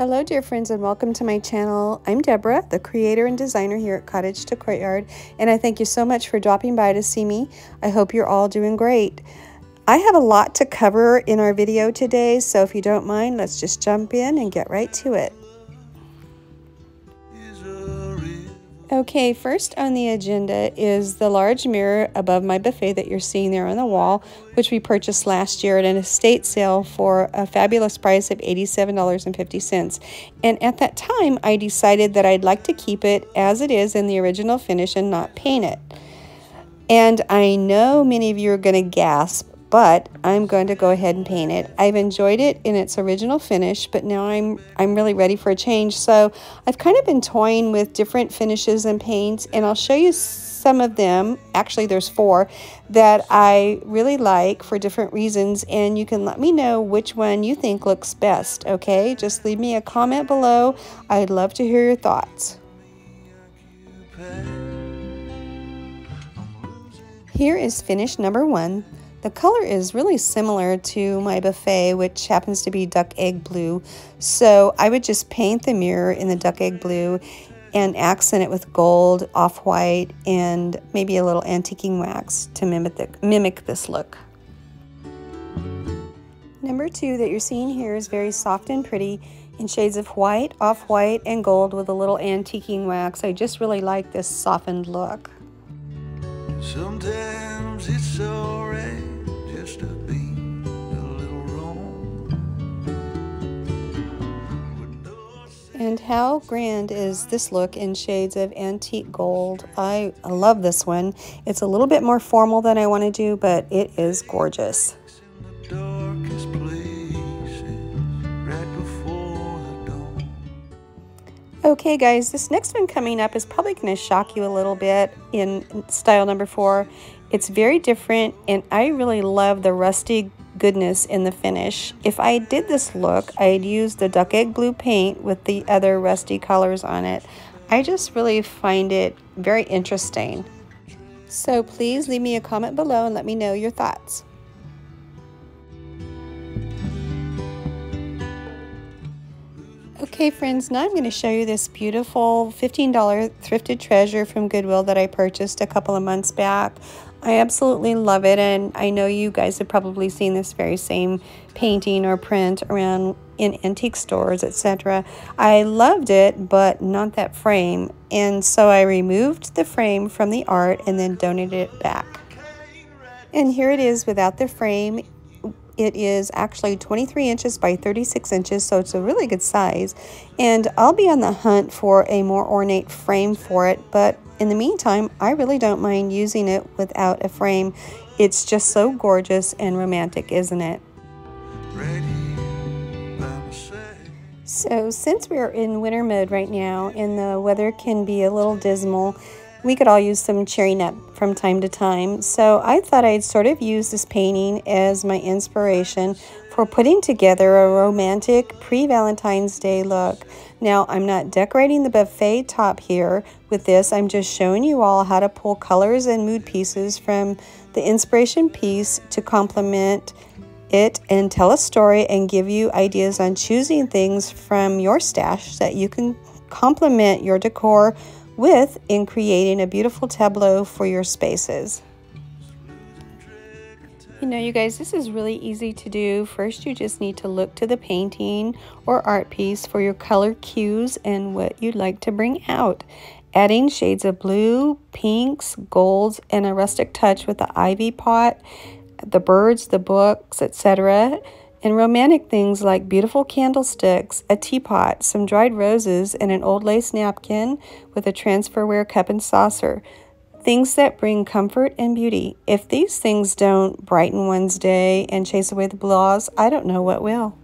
Hello dear friends and welcome to my channel. I'm Deborah, the creator and designer here at Cottage to Courtyard, and I thank you so much for dropping by to see me. I hope you're all doing great. I have a lot to cover in our video today, so if you don't mind, let's just jump in and get right to it. Okay, first on the agenda is the large mirror above my buffet that you're seeing there on the wall, which we purchased last year at an estate sale for a fabulous price of $87.50. And at that time, I decided that I'd like to keep it as it is in the original finish and not paint it. And I know many of you are going to gasp but I'm going to go ahead and paint it. I've enjoyed it in its original finish, but now I'm I'm really ready for a change. So I've kind of been toying with different finishes and paints, and I'll show you some of them. Actually, there's four that I really like for different reasons, and you can let me know which one you think looks best, okay? Just leave me a comment below. I'd love to hear your thoughts. Here is finish number one. The color is really similar to my buffet, which happens to be duck egg blue. So I would just paint the mirror in the duck egg blue and accent it with gold, off-white, and maybe a little antiquing wax to mimic, the, mimic this look. Number two that you're seeing here is very soft and pretty in shades of white, off-white, and gold with a little antiquing wax. I just really like this softened look. Sometimes it's And how grand is this look in shades of antique gold? I, I love this one. It's a little bit more formal than I want to do, but it is gorgeous. Okay guys, this next one coming up is probably going to shock you a little bit in style number four. It's very different and I really love the rusty goodness in the finish. If I did this look, I'd use the duck egg blue paint with the other rusty colors on it. I just really find it very interesting. So please leave me a comment below and let me know your thoughts. Okay friends, now I'm going to show you this beautiful $15 thrifted treasure from Goodwill that I purchased a couple of months back. I absolutely love it and I know you guys have probably seen this very same painting or print around in antique stores, etc. I loved it, but not that frame. And so I removed the frame from the art and then donated it back. And here it is without the frame it is actually 23 inches by 36 inches, so it's a really good size. And I'll be on the hunt for a more ornate frame for it, but in the meantime, I really don't mind using it without a frame. It's just so gorgeous and romantic, isn't it? So since we're in winter mode right now and the weather can be a little dismal, we could all use some cherry nut from time to time. So I thought I'd sort of use this painting as my inspiration for putting together a romantic pre-Valentine's Day look. Now, I'm not decorating the buffet top here with this. I'm just showing you all how to pull colors and mood pieces from the inspiration piece to complement it and tell a story and give you ideas on choosing things from your stash that you can complement your decor with in creating a beautiful tableau for your spaces. You know, you guys, this is really easy to do. First, you just need to look to the painting or art piece for your color cues and what you'd like to bring out. Adding shades of blue, pinks, golds, and a rustic touch with the ivy pot, the birds, the books, etc and romantic things like beautiful candlesticks, a teapot, some dried roses, and an old lace napkin with a transferware cup and saucer. Things that bring comfort and beauty. If these things don't brighten one's day and chase away the blahs, I don't know what will.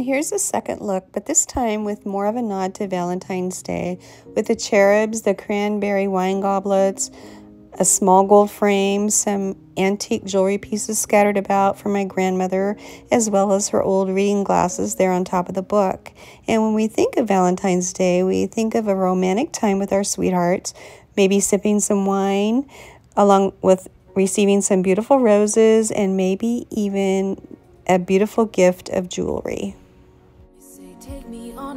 And here's a second look, but this time with more of a nod to Valentine's Day, with the cherubs, the cranberry wine goblets, a small gold frame, some antique jewelry pieces scattered about for my grandmother, as well as her old reading glasses there on top of the book. And when we think of Valentine's Day, we think of a romantic time with our sweethearts, maybe sipping some wine, along with receiving some beautiful roses, and maybe even a beautiful gift of jewelry.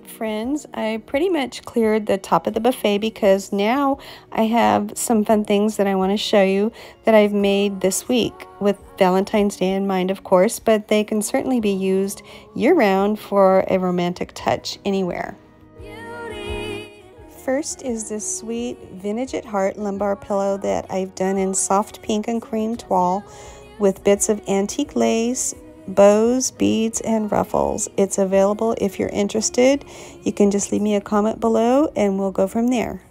right, friends, I pretty much cleared the top of the buffet because now I have some fun things that I want to show you that I've made this week with Valentine's Day in mind, of course, but they can certainly be used year-round for a romantic touch anywhere. First is this sweet Vintage at Heart lumbar pillow that I've done in soft pink and cream toile with bits of antique lace, bows, beads, and ruffles. It's available if you're interested. You can just leave me a comment below and we'll go from there.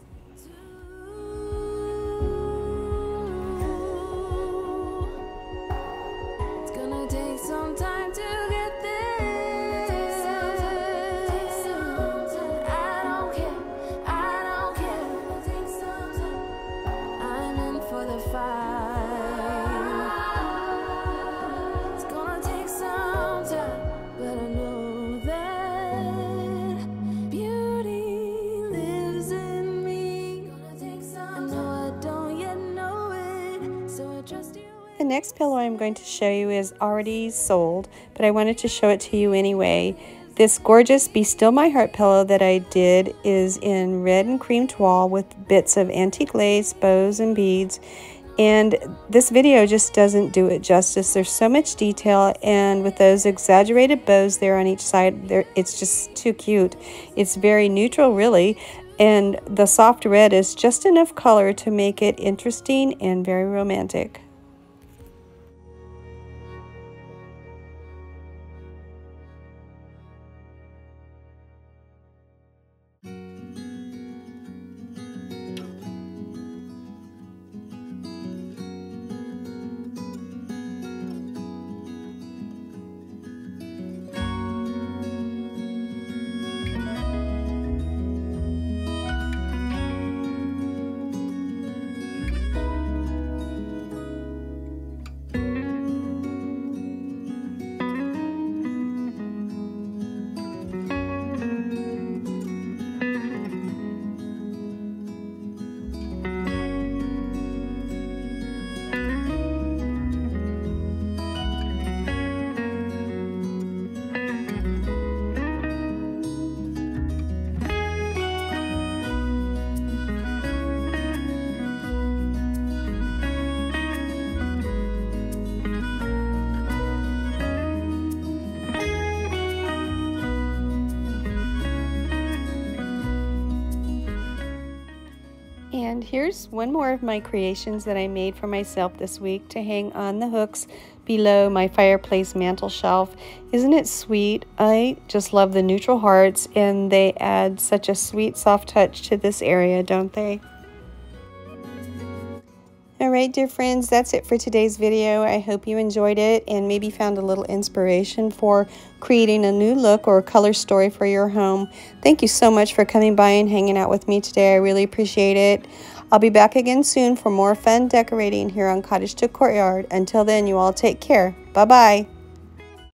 Next pillow I'm going to show you is already sold, but I wanted to show it to you anyway. This gorgeous Be Still My Heart pillow that I did is in red and cream toile with bits of antique lace, bows, and beads. And this video just doesn't do it justice. There's so much detail, and with those exaggerated bows there on each side, it's just too cute. It's very neutral, really, and the soft red is just enough color to make it interesting and very romantic. And here's one more of my creations that I made for myself this week to hang on the hooks below my fireplace mantel shelf. Isn't it sweet? I just love the neutral hearts and they add such a sweet soft touch to this area, don't they? All right, dear friends, that's it for today's video. I hope you enjoyed it and maybe found a little inspiration for creating a new look or color story for your home. Thank you so much for coming by and hanging out with me today. I really appreciate it. I'll be back again soon for more fun decorating here on Cottage to Courtyard. Until then, you all take care. Bye-bye.